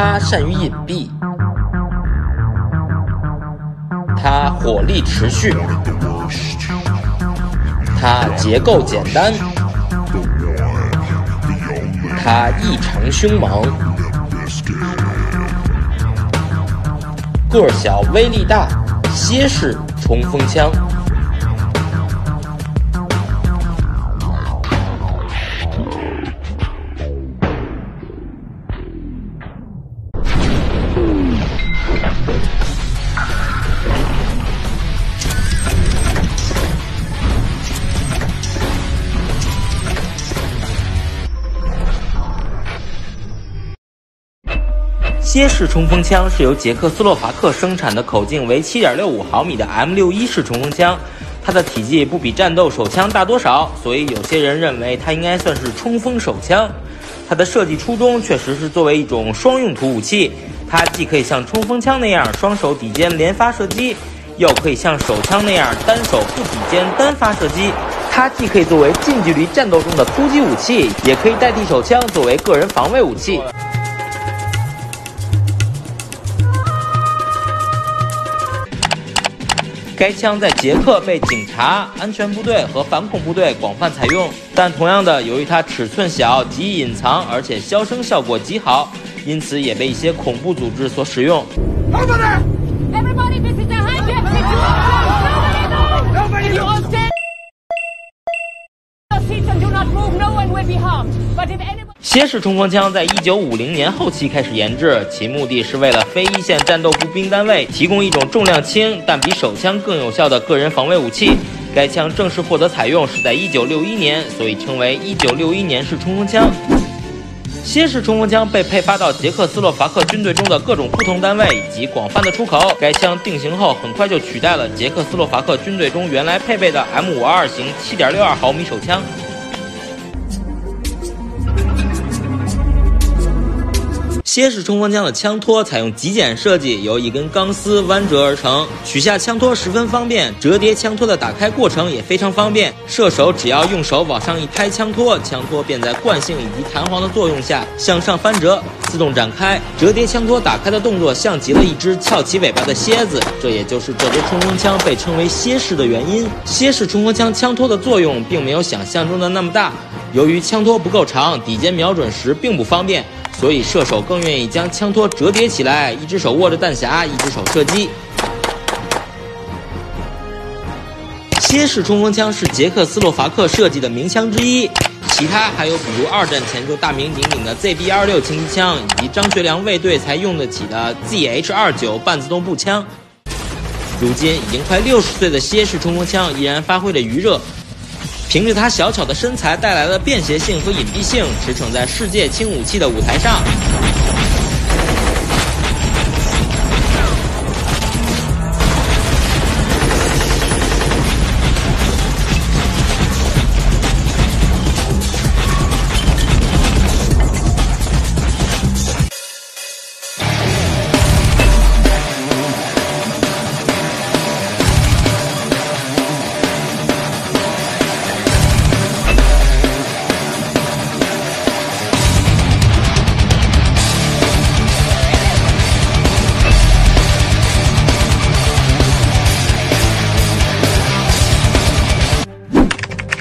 它善于隐蔽，它火力持续，它结构简单，它异常凶猛，个小威力大，蝎式冲锋枪。蝎式冲锋枪是由捷克斯洛伐克生产的口径为7.65毫米的 M61 式冲锋枪，它的体积不比战斗手枪大多少，所以有些人认为它应该算是冲锋手枪。它的设计初衷确实是作为一种双用途武器，它既可以像冲锋枪那样双手抵肩连发射击，又可以像手枪那样单手不抵肩单发射击。它既可以作为近距离战斗中的突击武器，也可以代替手枪作为个人防卫武器。该枪在捷克被警察、安全部队和反恐部队广泛采用，但同样的，由于它尺寸小、极易隐藏，而且消声效果极好，因此也被一些恐怖组织所使用。蝎式冲锋枪在一九五零年后期开始研制，其目的是为了非一线战斗步兵单位提供一种重量轻但比手枪更有效的个人防卫武器。该枪正式获得采用是在一九六一年，所以称为一九六一年式冲锋枪。蝎式冲锋枪被配发到捷克斯洛伐克军队中的各种不同单位以及广泛的出口。该枪定型后，很快就取代了捷克斯洛伐克军队中原来配备的 M 五二型七点六二毫米手枪。蝎式冲锋枪的枪托采用极简设计，由一根钢丝弯折而成，取下枪托十分方便。折叠枪托的打开过程也非常方便，射手只要用手往上一拍枪托，枪托便在惯性以及弹簧的作用下向上翻折，自动展开。折叠枪托打开的动作像极了一只翘起尾巴的蝎子，这也就是这支冲锋枪被称为蝎式的原因。蝎式冲锋枪枪托的作用并没有想象中的那么大，由于枪托不够长，底肩瞄准时并不方便。所以射手更愿意将枪托折叠起来，一只手握着弹匣，一只手射击。蝎式冲锋枪是捷克斯洛伐克设计的名枪之一，其他还有比如二战前就大名鼎鼎的 ZB 二六轻机枪，以及张学良卫队才用得起的 ZH 二九半自动步枪。如今已经快六十岁的蝎式冲锋枪依然发挥着余热。凭着他小巧的身材带来的便携性和隐蔽性，驰骋在世界轻武器的舞台上。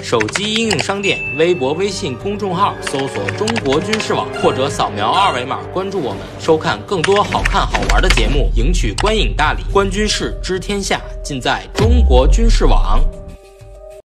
手机应用商店、微博、微信公众号搜索“中国军事网”或者扫描二维码关注我们，收看更多好看好玩的节目，赢取观影大礼。观军事，知天下，尽在中国军事网。